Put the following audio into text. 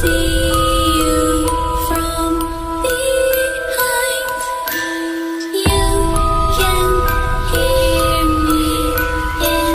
see.